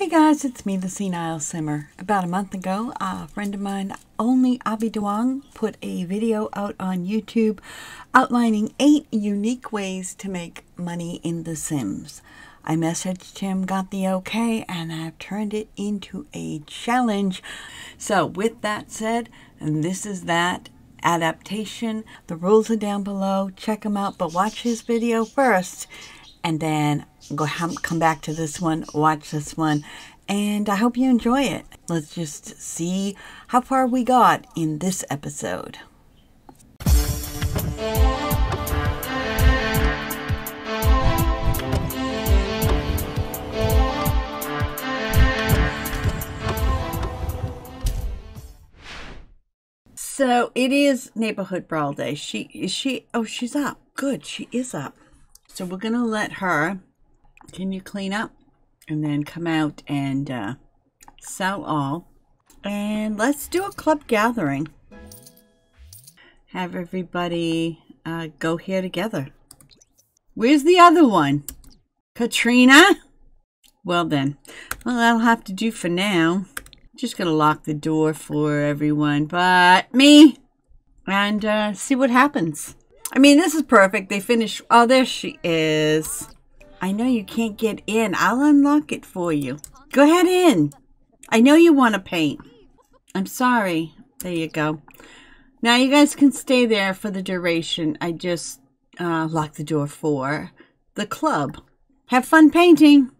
Hey guys, it's me, the Senile Simmer. About a month ago, a friend of mine, OnlyAbidoang, put a video out on YouTube outlining eight unique ways to make money in The Sims. I messaged him, got the okay, and I've turned it into a challenge. So, with that said, this is that adaptation. The rules are down below. Check them out, but watch his video first and then go come back to this one, watch this one, and I hope you enjoy it. Let's just see how far we got in this episode. So it is neighborhood brawl day. She is she oh she's up. Good, she is up. So we're gonna let her can you clean up and then come out and uh, sell all. And let's do a club gathering. Have everybody uh, go here together. Where's the other one? Katrina? Well then, well that'll have to do for now. Just gonna lock the door for everyone but me and uh, see what happens. I mean, this is perfect. They finish. Oh, there she is. I know you can't get in. I'll unlock it for you. Go ahead in. I know you want to paint. I'm sorry. There you go. Now you guys can stay there for the duration. I just uh, locked the door for the club. Have fun painting.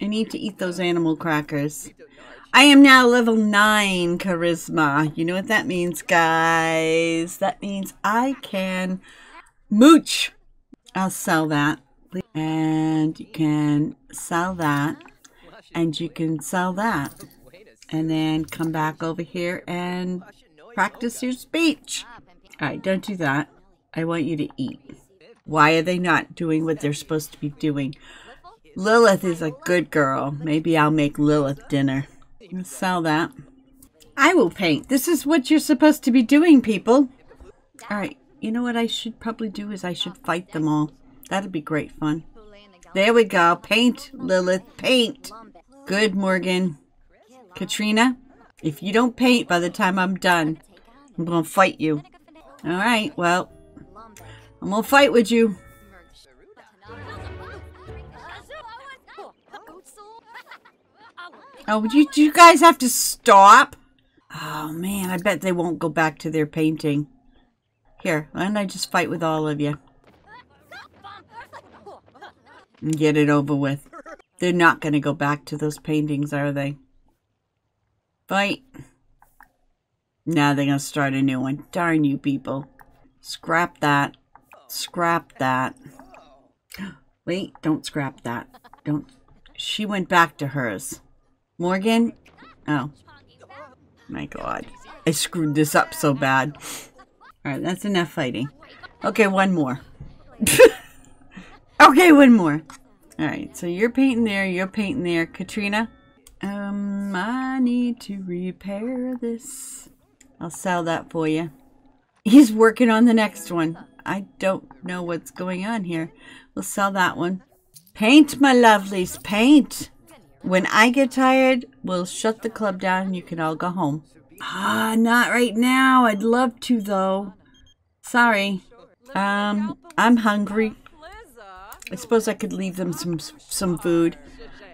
I need to eat those animal crackers. I am now level 9 charisma. You know what that means, guys? That means I can mooch. I'll sell that and you can sell that and you can sell that and then come back over here and practice your speech. All right, don't do that. I want you to eat. Why are they not doing what they're supposed to be doing? Lilith is a good girl. Maybe I'll make Lilith dinner. Sell that. I will paint. This is what you're supposed to be doing, people. All right, you know what I should probably do is I should fight them all. That'd be great fun. There we go. Paint, Lilith. Paint. Good, Morgan. Katrina, if you don't paint by the time I'm done, I'm going to fight you. All right, well, I'm going to fight with you. Oh, you, you guys have to stop? Oh, man, I bet they won't go back to their painting. Here, why don't I just fight with all of you? and get it over with. They're not going to go back to those paintings, are they? Fight. Now they're going to start a new one. Darn you people. Scrap that. Scrap that. Wait, don't scrap that. Don't. She went back to hers. Morgan? Oh. My god. I screwed this up so bad. Alright, that's enough fighting. Okay, one more. Okay, one more. All right, so you're painting there, you're painting there. Katrina, um, I need to repair this. I'll sell that for you. He's working on the next one. I don't know what's going on here. We'll sell that one. Paint, my lovelies, paint. When I get tired, we'll shut the club down and you can all go home. Ah, not right now. I'd love to, though. Sorry. Um, I'm hungry. I suppose I could leave them some some food.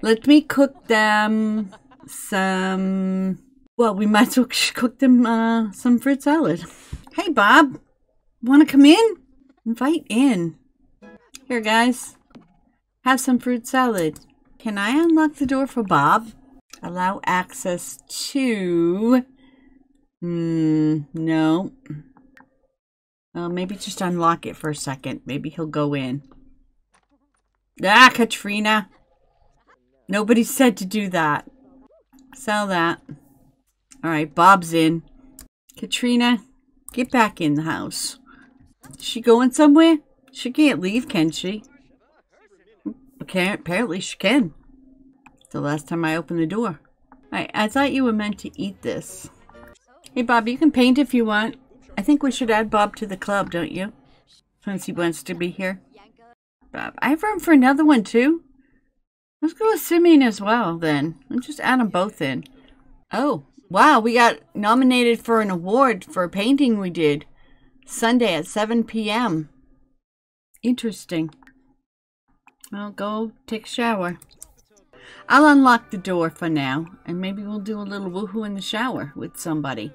Let me cook them some. Well, we might as well cook them uh, some fruit salad. Hey, Bob, want to come in? Invite in. Here, guys, have some fruit salad. Can I unlock the door for Bob? Allow access to. Hmm, no. Well, maybe just unlock it for a second. Maybe he'll go in. Ah, Katrina. Nobody said to do that. Sell that. All right, Bob's in. Katrina, get back in the house. Is she going somewhere? She can't leave, can she? Okay, apparently she can. the last time I opened the door. I, I thought you were meant to eat this. Hey, Bob, you can paint if you want. I think we should add Bob to the club, don't you? Since he wants to be here. Bob, I have room for another one too. Let's go with Simeon as well, then. Let's just add them both in. Oh, wow. We got nominated for an award for a painting we did Sunday at 7 p.m. Interesting. Well, go take a shower. I'll unlock the door for now, and maybe we'll do a little woohoo in the shower with somebody.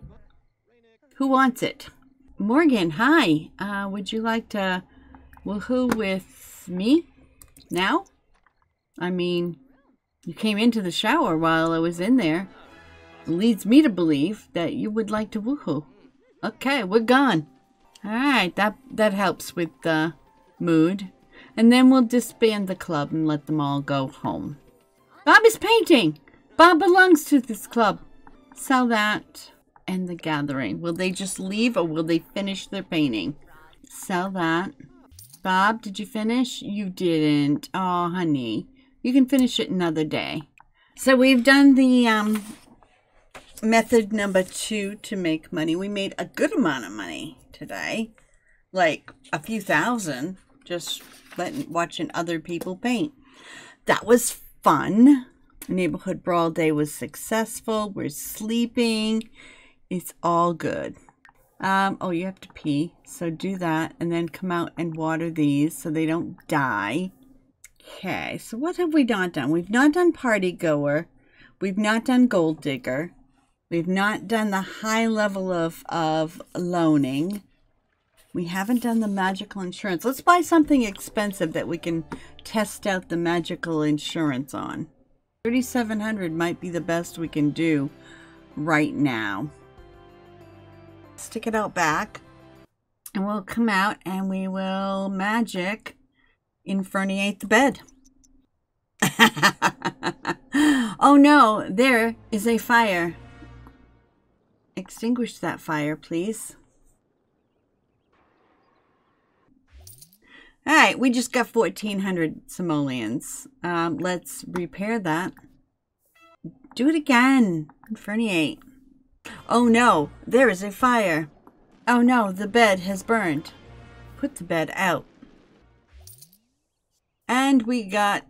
Who wants it? Morgan, hi. Uh, would you like to woohoo with me now? I mean, you came into the shower while I was in there. It leads me to believe that you would like to woohoo. Okay, we're gone. All right, that that helps with the mood. And then we'll disband the club and let them all go home. Bob is painting. Bob belongs to this club. Sell that and the gathering. Will they just leave or will they finish their painting? Sell that. Bob, did you finish? You didn't. Oh, honey. You can finish it another day. So we've done the um, method number two to make money. We made a good amount of money today. Like a few thousand just letting, watching other people paint. That was fun. Neighborhood Brawl Day was successful. We're sleeping. It's all good. Um, oh, you have to pee. So do that and then come out and water these so they don't die. Okay, so what have we not done? We've not done Party Goer. We've not done Gold Digger. We've not done the high level of, of loaning. We haven't done the magical insurance. Let's buy something expensive that we can test out the magical insurance on. 3700 might be the best we can do right now. Stick it out back and we'll come out and we will magic inferniate the bed. oh no, there is a fire. Extinguish that fire, please. All right, we just got 1,400 simoleons. Um, let's repair that. Do it again. Inferniate. Oh no, there is a fire. Oh no, the bed has burned. Put the bed out. And we got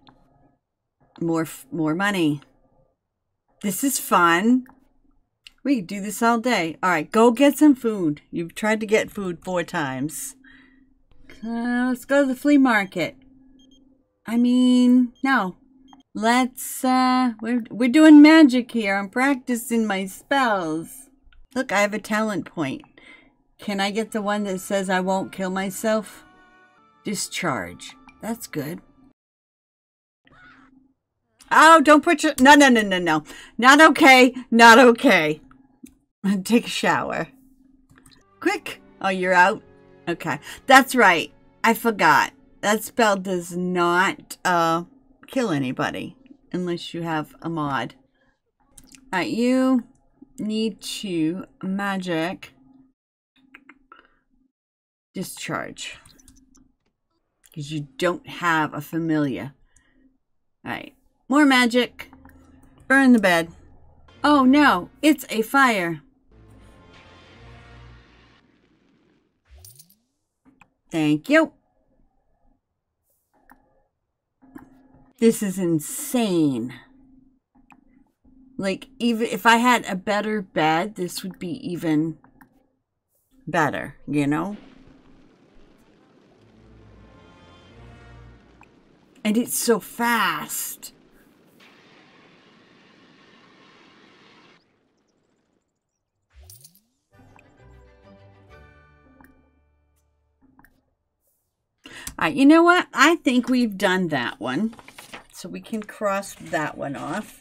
more more money. This is fun. We could do this all day. All right, go get some food. You've tried to get food four times. Uh, let's go to the flea market. I mean, no. Let's, uh, we're, we're doing magic here. I'm practicing my spells. Look, I have a talent point. Can I get the one that says I won't kill myself? Discharge. That's good. Oh, don't put your... No, no, no, no, no. Not okay. Not okay. Take a shower. Quick. Oh, you're out? Okay. That's right. I forgot. That spell does not uh, kill anybody unless you have a mod. Alright, you need to magic discharge. Because you don't have a familiar. Alright. More magic. Burn the bed. Oh no, it's a fire. Thank you. This is insane. Like, even if I had a better bed, this would be even better, you know? And it's so fast. Right, you know what? I think we've done that one. So we can cross that one off.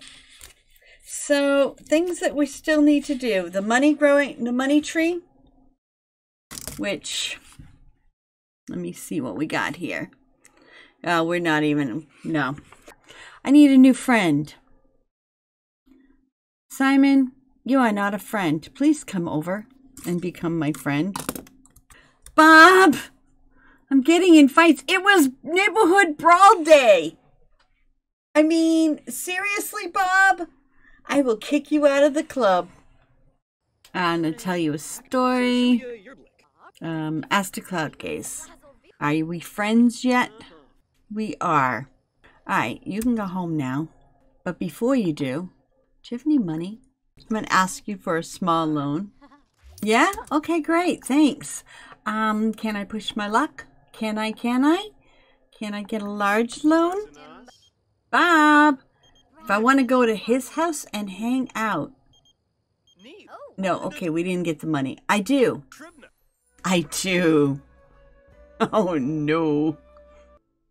So things that we still need to do. The money growing, the money tree, which, let me see what we got here. Oh, we're not even, no. I need a new friend. Simon, you are not a friend. Please come over and become my friend. Bob! I'm getting in fights. It was neighborhood brawl day. I mean, seriously, Bob? I will kick you out of the club. I'm going to tell you a story. Um, ask the cloud gaze. Are we friends yet? We are. All right, you can go home now. But before you do, do you have any money? I'm going to ask you for a small loan. Yeah? Okay, great. Thanks. Um, can I push my luck? Can I, can I? Can I get a large loan? Bob, if I want to go to his house and hang out. Oh. No, okay, we didn't get the money. I do. I do. Oh, no.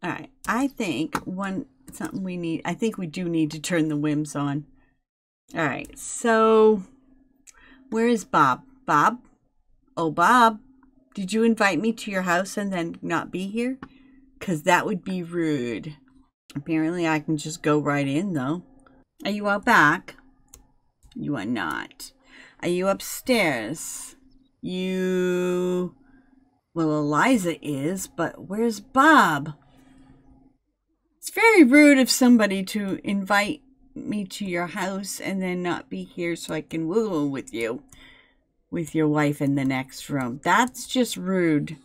All right, I think one something we need. I think we do need to turn the whims on. All right, so where is Bob? Bob? Oh, Bob, did you invite me to your house and then not be here? Because that would be rude. Apparently, I can just go right in, though. Are you out back? You are not. Are you upstairs? You. Well, Eliza is, but where's Bob? It's very rude of somebody to invite me to your house and then not be here so I can woo with you with your wife in the next room. That's just rude.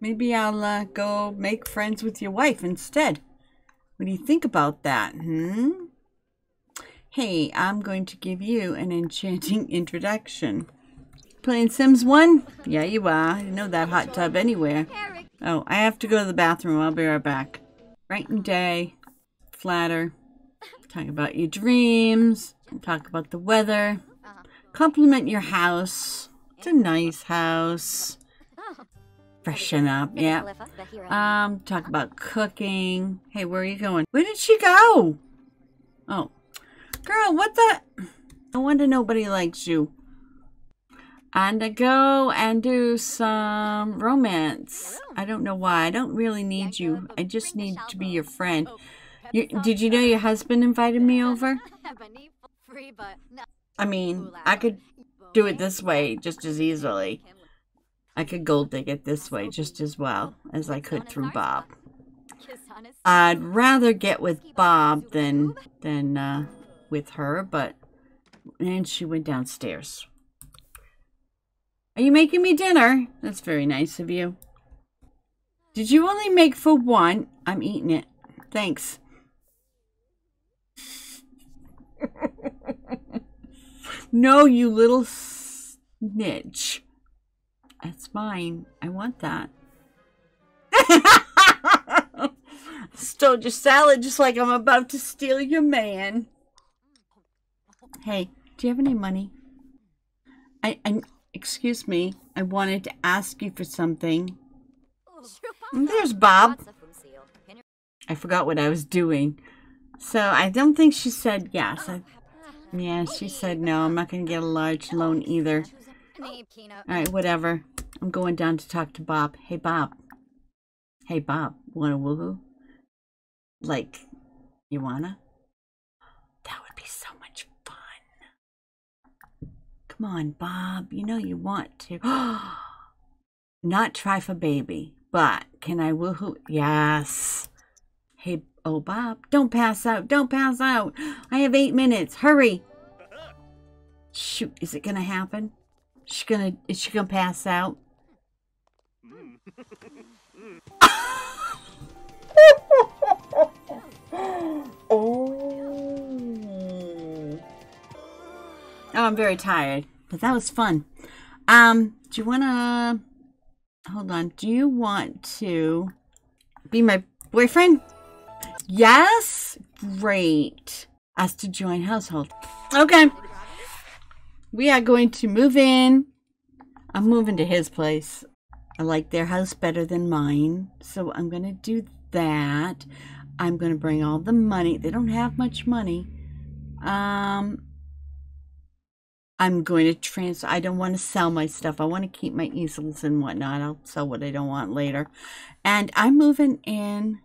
Maybe I'll uh, go make friends with your wife instead. What do you think about that, hmm? Hey, I'm going to give you an enchanting introduction. Playing Sims 1? Yeah, you are. You know that hot tub anywhere. Oh, I have to go to the bathroom. I'll be right back. Brighten day. Flatter. Talk about your dreams. Talk about the weather. Compliment your house. It's a nice house. Freshen up, yeah. Um, talk about cooking. Hey, where are you going? Where did she go? Oh. Girl, what the? No wonder nobody likes you. And to go and do some romance. I don't know why. I don't really need you. I just need to be your friend. You, did you know your husband invited me over? I mean, I could do it this way just as easily. I could gold dig it this way just as well as I could through Bob. I'd rather get with Bob than than uh, with her, but and she went downstairs. Are you making me dinner? That's very nice of you. Did you only make for one? I'm eating it. Thanks. no, you little snitch. That's mine. I want that. Stole your salad just like I'm about to steal your man. Hey, do you have any money? I, I excuse me. I wanted to ask you for something. There's Bob. I forgot what I was doing. So I don't think she said yes. I, yeah, she said no. I'm not going to get a large loan either. Alright, whatever. I'm going down to talk to Bob. Hey, Bob. Hey, Bob. Wanna woohoo? Like, you wanna? That would be so much fun. Come on, Bob. You know you want to. Not try for baby, but can I woohoo? Yes. Hey, oh, Bob. Don't pass out. Don't pass out. I have eight minutes. Hurry. Shoot, is it gonna happen? She gonna is she gonna pass out? oh. Oh, I'm very tired, but that was fun. Um, do you wanna hold on? Do you want to be my boyfriend? Yes? Great. As to join household. Okay. We are going to move in. I'm moving to his place. I like their house better than mine. So I'm going to do that. I'm going to bring all the money. They don't have much money. Um, I'm going to transfer. I don't want to sell my stuff. I want to keep my easels and whatnot. I'll sell what I don't want later. And I'm moving in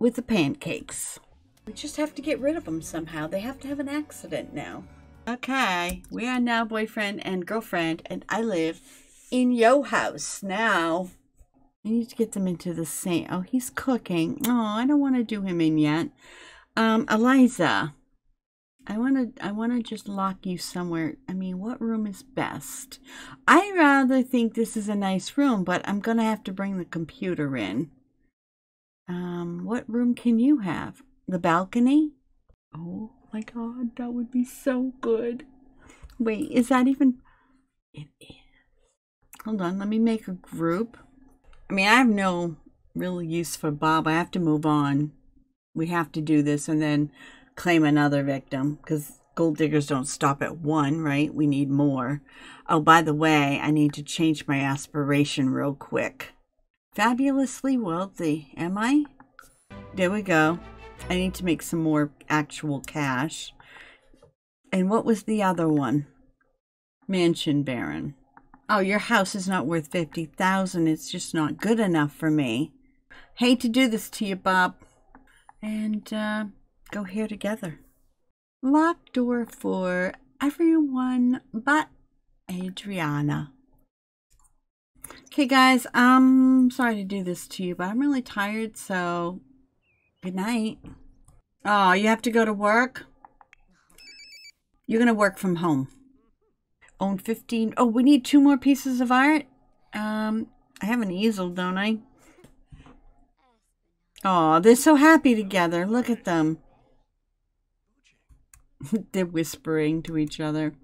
with the pancakes. We just have to get rid of them somehow. They have to have an accident now. Okay, we are now boyfriend and girlfriend, and I live in yo house now. I need to get them into the same. Oh, he's cooking. Oh, I don't want to do him in yet. Um, Eliza, I want to. I want to just lock you somewhere. I mean, what room is best? I rather think this is a nice room, but I'm gonna have to bring the computer in. Um, what room can you have? The balcony? Oh my god, that would be so good. Wait, is that even. It is. Hold on, let me make a group. I mean, I have no real use for Bob. I have to move on. We have to do this and then claim another victim because gold diggers don't stop at one, right? We need more. Oh, by the way, I need to change my aspiration real quick. Fabulously wealthy, am I? There we go. I need to make some more actual cash. And what was the other one? Mansion Baron. Oh, your house is not worth 50,000. It's just not good enough for me. Hate to do this to you, Bob. And uh, go here together. Locked door for everyone but Adriana. Okay, guys, I'm sorry to do this to you, but I'm really tired, so good night. Oh, you have to go to work? You're going to work from home own 15. Oh, we need two more pieces of art. Um, I have an easel, don't I? Oh, they're so happy together. Look at them. they're whispering to each other.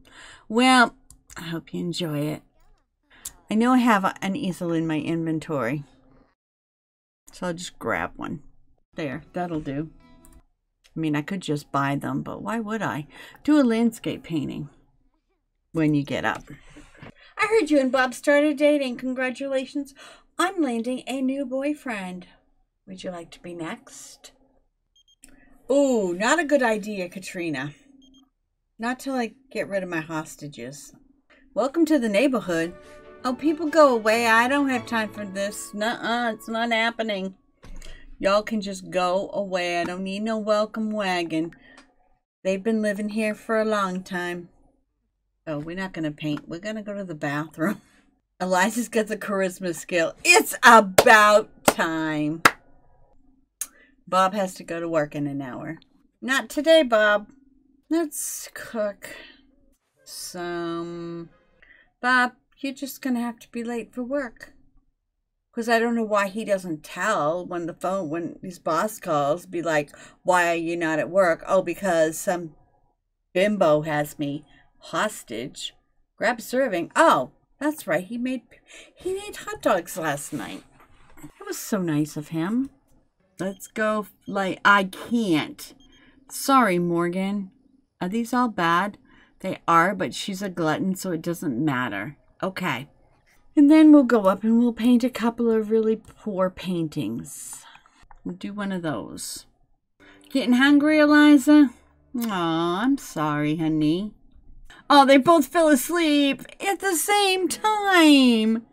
Well, I hope you enjoy it. I know I have an easel in my inventory. So I'll just grab one. There, that'll do. I mean, I could just buy them, but why would I? Do a landscape painting when you get up. I heard you and Bob started dating. Congratulations on landing a new boyfriend. Would you like to be next? Oh, not a good idea, Katrina. Not till I get rid of my hostages. Welcome to the neighborhood. Oh, people go away. I don't have time for this. Nuh-uh, it's not happening. Y'all can just go away. I don't need no welcome wagon. They've been living here for a long time. Oh, we're not going to paint. We're going to go to the bathroom. Eliza's got the charisma skill. It's about time. Bob has to go to work in an hour. Not today, Bob. Let's cook some. Bob, you're just going to have to be late for work. Because I don't know why he doesn't tell when the phone, when his boss calls, be like, why are you not at work? Oh, because some bimbo has me hostage. Grab serving. Oh, that's right. He made he made hot dogs last night. That was so nice of him. Let's go. Like I can't. Sorry, Morgan. Are these all bad? They are, but she's a glutton, so it doesn't matter. Okay. And then we'll go up and we'll paint a couple of really poor paintings. We'll do one of those. Getting hungry, Eliza? Aw, I'm sorry, honey. Oh, they both fell asleep at the same time.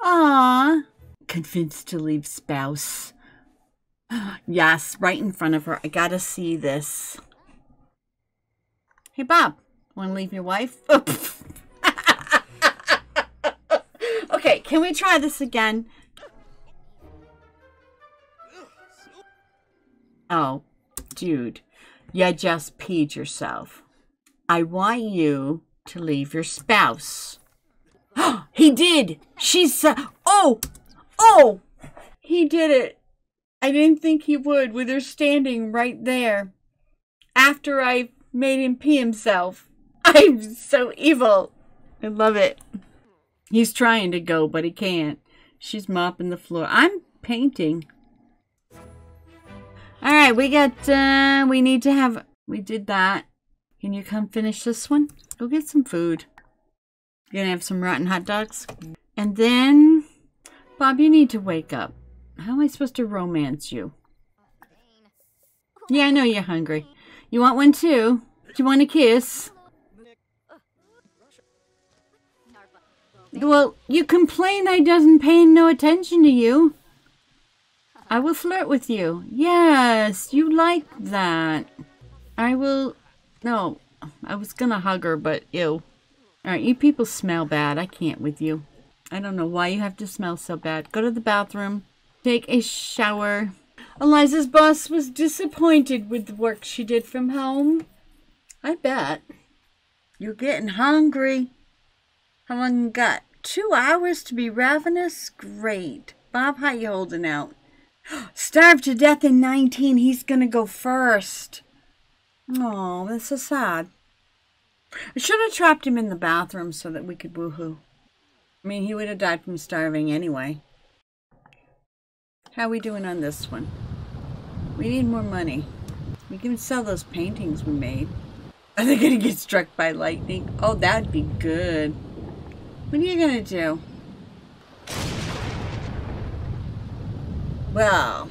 Ah, convinced to leave spouse. Yes, right in front of her. I gotta see this. Hey, Bob, want to leave your wife? okay, can we try this again? Oh, dude, you just peed yourself. I want you to leave your spouse. he did. She said, uh, oh, oh, he did it. I didn't think he would with her standing right there after I made him pee himself. I'm so evil. I love it. He's trying to go, but he can't. She's mopping the floor. I'm painting. All right, we got, uh, we need to have, we did that. Can you come finish this one? Go get some food. You're gonna have some rotten hot dogs? And then, Bob, you need to wake up. How am I supposed to romance you? Yeah, I know you're hungry. You want one too? Do you want a kiss? Well, you complain I doesn't pay no attention to you. I will flirt with you. Yes, you like that. I will no, I was gonna hug her, but ew. Alright, you people smell bad. I can't with you. I don't know why you have to smell so bad. Go to the bathroom. Take a shower. Eliza's boss was disappointed with the work she did from home. I bet. You're getting hungry. How long got? Two hours to be ravenous? Great. Bob, how you holding out? Starved to death in 19. He's going to go first. Oh, that's so sad. I should have trapped him in the bathroom so that we could woohoo. I mean, he would have died from starving anyway. How are we doing on this one? We need more money. We can sell those paintings we made. Are they gonna get struck by lightning? Oh, that'd be good. What are you gonna do? Well,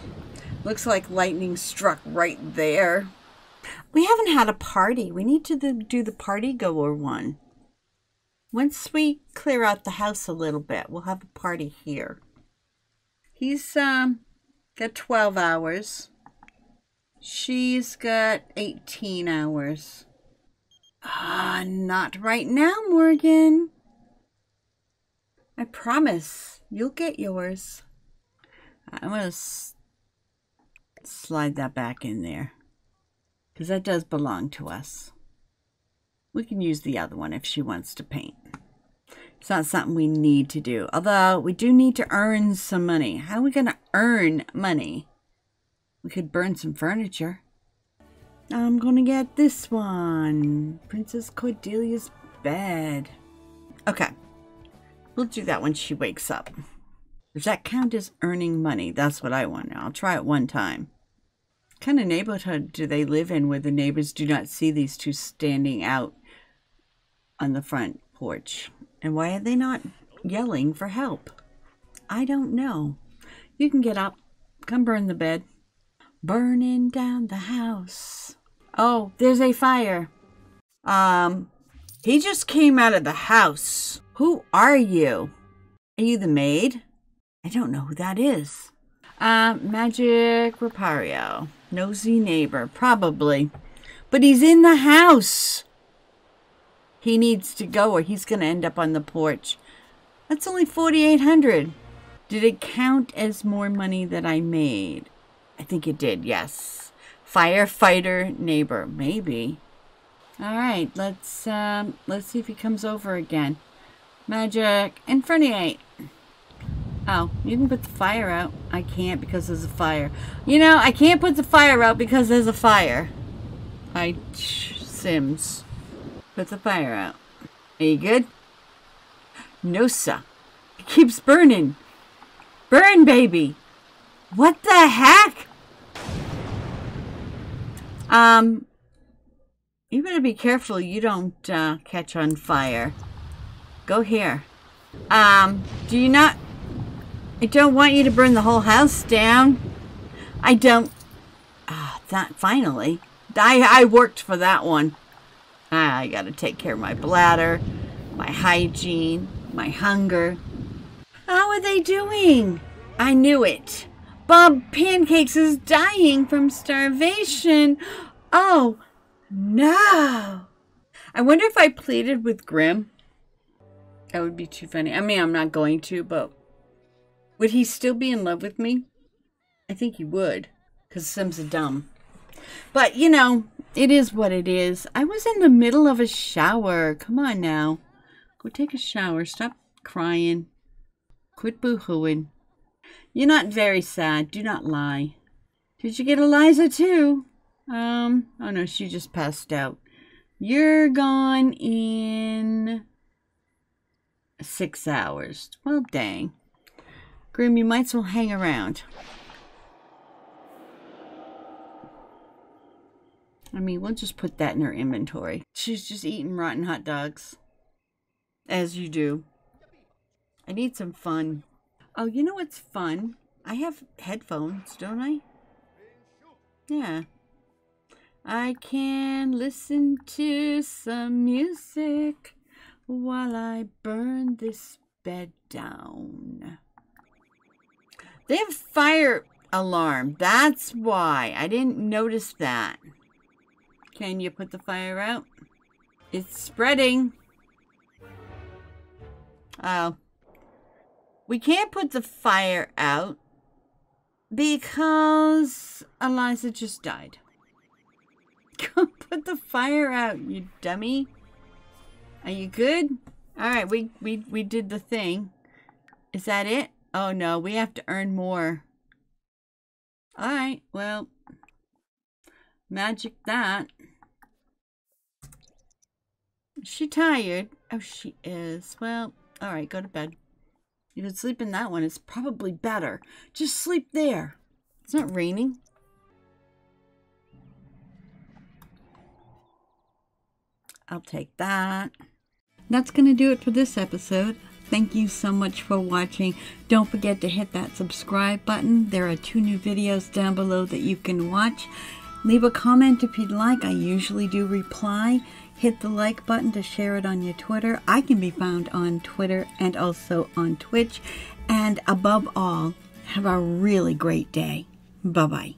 looks like lightning struck right there. We haven't had a party. We need to do the party goer one. Once we clear out the house a little bit, we'll have a party here. He's um got 12 hours. She's got 18 hours. Ah, uh, not right now, Morgan. I promise you'll get yours. I'm going to slide that back in there because that does belong to us. We can use the other one if she wants to paint. It's not something we need to do. Although we do need to earn some money. How are we going to earn money? We could burn some furniture. I'm going to get this one. Princess Cordelia's bed. Okay. We'll do that when she wakes up. Does that count as earning money? That's what I want now. I'll try it one time. What kind of neighborhood do they live in where the neighbors do not see these two standing out on the front porch? And why are they not yelling for help? I don't know. You can get up. Come burn the bed. Burning down the house. Oh, there's a fire. Um, he just came out of the house. Who are you? Are you the maid? I don't know who that is. Uh, Magic Repario. Nosy neighbor. Probably. But he's in the house. He needs to go or he's going to end up on the porch. That's only 4800 Did it count as more money that I made? I think it did, yes. Firefighter neighbor. Maybe. All right, let's um, let's see if he comes over again. Magic Inferniate. Oh, you can put the fire out. I can't because there's a fire. You know, I can't put the fire out because there's a fire. Hi, Sims. Put the fire out. Are you good? No, sir. It keeps burning. Burn, baby. What the heck? Um, you better be careful you don't uh, catch on fire. Go here. Um, do you not I don't want you to burn the whole house down. I don't... Ah, that, finally. I, I worked for that one. Ah, I gotta take care of my bladder, my hygiene, my hunger. How are they doing? I knew it. Bob Pancakes is dying from starvation. Oh, no. I wonder if I pleaded with Grim. That would be too funny. I mean, I'm not going to, but would he still be in love with me? I think he would, because Sims are dumb. But, you know, it is what it is. I was in the middle of a shower. Come on now. Go take a shower. Stop crying. Quit boo-hooing. You're not very sad. Do not lie. Did you get Eliza too? Um, oh no, she just passed out. You're gone in six hours. Well, dang. Grim, you might as well hang around. I mean, we'll just put that in her inventory. She's just eating rotten hot dogs. As you do. I need some fun. Oh, you know what's fun? I have headphones, don't I? Yeah. I can listen to some music while I burn this bed down. They have fire alarm. That's why. I didn't notice that. Can you put the fire out? It's spreading. Oh. We can't put the fire out because Eliza just died. Go put the fire out, you dummy. Are you good? All right, we, we, we did the thing. Is that it? Oh no, we have to earn more. All right, well, magic that. Is she tired? Oh, she is. Well, all right, go to bed. You could sleep in that one. It's probably better. Just sleep there. It's not raining. I'll take that. That's going to do it for this episode. Thank you so much for watching. Don't forget to hit that subscribe button. There are two new videos down below that you can watch. Leave a comment if you'd like. I usually do reply. Hit the like button to share it on your Twitter. I can be found on Twitter and also on Twitch. And above all, have a really great day. Bye bye.